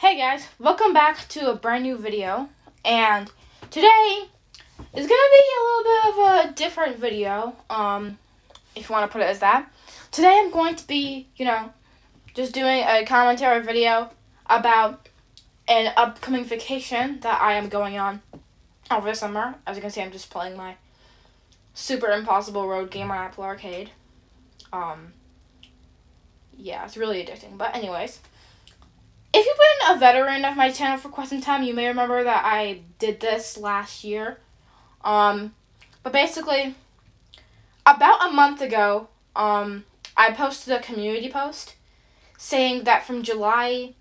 Hey guys, welcome back to a brand new video. And today is gonna be a little bit of a different video, um, if you want to put it as that. Today I'm going to be, you know, just doing a commentary video about an upcoming vacation that I am going on over the summer. As you can see, I'm just playing my Super Impossible Road game on Apple Arcade. Um, yeah, it's really addicting. But anyways, if you've been a veteran of my channel for quite some time, you may remember that I did this last year. Um, but basically, about a month ago, um, I posted a community post saying that from July.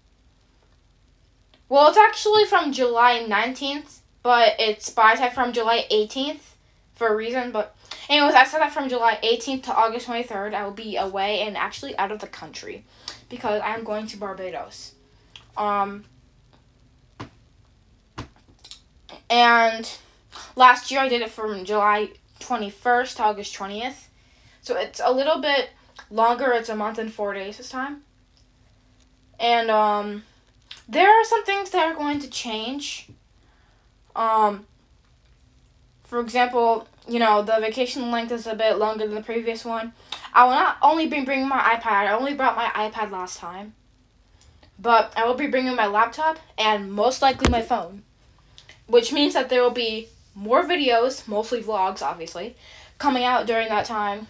Well, it's actually from July 19th, but it's by type from July 18th for a reason. But, anyways, I said that from July 18th to August 23rd, I will be away and actually out of the country because I'm going to Barbados. Um, and last year I did it from July 21st to August 20th. So it's a little bit longer. It's a month and four days this time. And um, there are some things that are going to change. Um, for example, you know, the vacation length is a bit longer than the previous one. I will not only be bringing my iPad. I only brought my iPad last time. But I will be bringing my laptop and most likely my phone. Which means that there will be more videos, mostly vlogs, obviously, coming out during that time.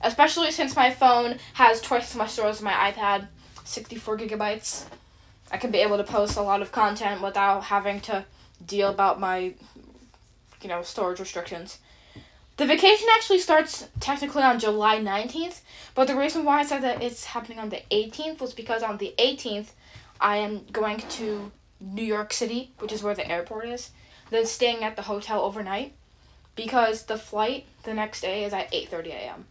Especially since my phone has twice as much storage as my iPad, 64 gigabytes. I can be able to post a lot of content without having to deal about my, you know, storage restrictions. The vacation actually starts technically on July 19th, but the reason why I said that it's happening on the 18th was because on the 18th, I am going to New York City, which is where the airport is, then staying at the hotel overnight because the flight the next day is at 8:30 a.m.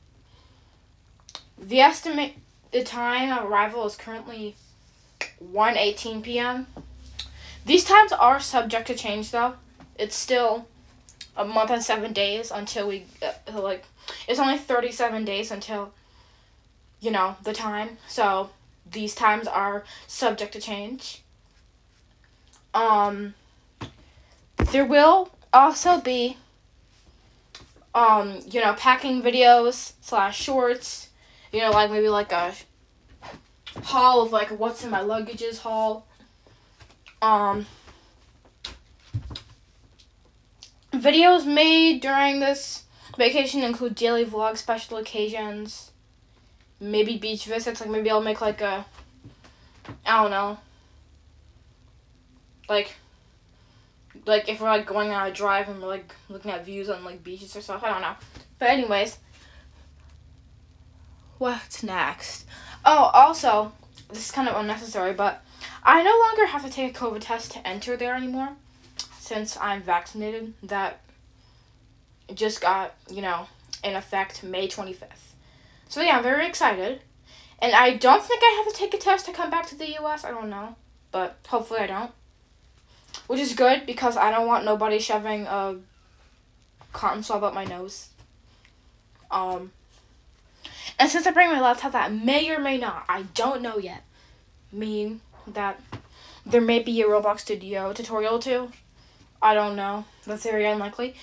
The estimate the time of arrival is currently 1:18 p.m. These times are subject to change though. It's still a month and 7 days until we uh, like it's only 37 days until you know the time. So these times are subject to change. Um, there will also be, um, you know, packing videos slash shorts. You know, like maybe like a haul of like what's in my luggages haul. Um, videos made during this vacation include daily vlog, special occasions maybe beach visits. Like maybe I'll make like a, I don't know. Like, like if we're like going on a drive and we're like looking at views on like beaches or stuff. I don't know. But anyways, what's next? Oh, also, this is kind of unnecessary, but I no longer have to take a COVID test to enter there anymore, since I'm vaccinated. That just got you know in effect May twenty fifth. So yeah, I'm very excited. And I don't think I have to take a test to come back to the US. I don't know. But hopefully I don't. Which is good because I don't want nobody shoving a cotton swab up my nose. Um and since I bring my laptop that may or may not, I don't know yet, mean that there may be a Roblox Studio tutorial too. I don't know. That's very unlikely.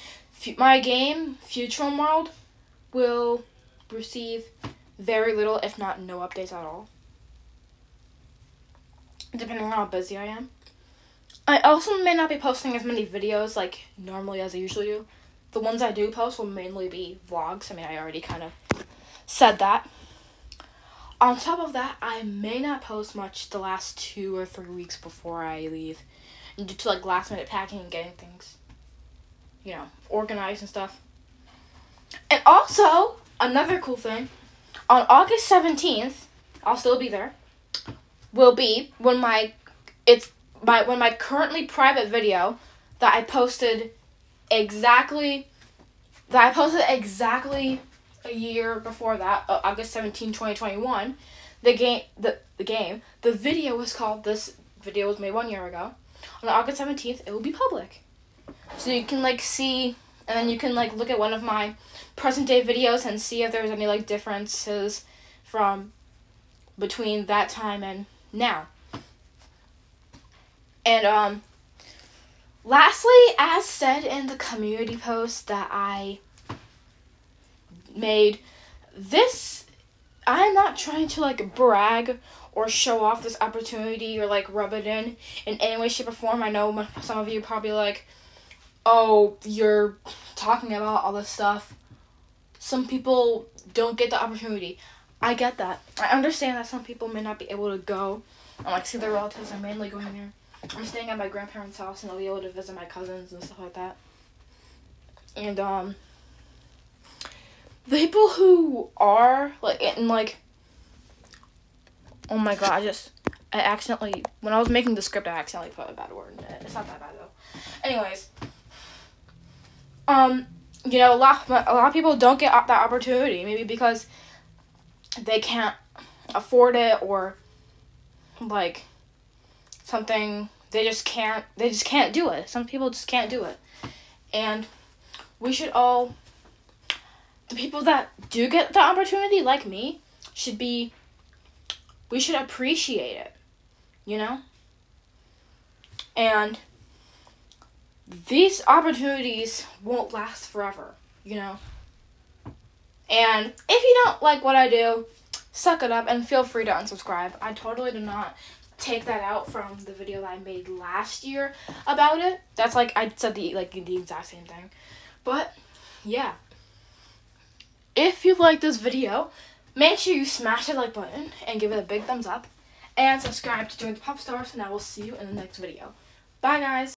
F my game, Future World, will receive very little, if not no updates at all. Depending on how busy I am. I also may not be posting as many videos like normally as I usually do. The ones I do post will mainly be vlogs. I mean, I already kind of said that. On top of that, I may not post much the last two or three weeks before I leave. Due to like last minute packing and getting things, you know, organized and stuff. And also, another cool thing, on August 17th, I'll still be there, will be when my, it's my, when my currently private video that I posted exactly, that I posted exactly a year before that, uh, August 17, 2021, the game, the, the game, the video was called, this video was made one year ago, on August 17th, it will be public. So you can, like, see and then you can like look at one of my present day videos and see if there's any like differences from between that time and now. And um lastly, as said in the community post that I made, this I'm not trying to like brag or show off this opportunity or like rub it in in any way, shape, or form. I know some of you probably like, oh, you're talking about all this stuff. Some people don't get the opportunity. I get that. I understand that some people may not be able to go and like see their relatives. I'm mainly going there. I'm staying at my grandparents' house and I'll be able to visit my cousins and stuff like that. And um the people who are like and like oh my god, I just I accidentally when I was making the script I accidentally put a bad word in it. It's not that bad though. Anyways, um you know a lot a lot of people don't get that opportunity maybe because they can't afford it or like something they just can't they just can't do it some people just can't do it and we should all the people that do get the opportunity like me should be we should appreciate it you know and these opportunities won't last forever you know and if you don't like what I do, suck it up and feel free to unsubscribe. I totally do not take that out from the video that I made last year about it. That's like I said the like the exact same thing. But yeah. If you like this video, make sure you smash the like button and give it a big thumbs up and subscribe to join the pop stars and I will see you in the next video. Bye guys.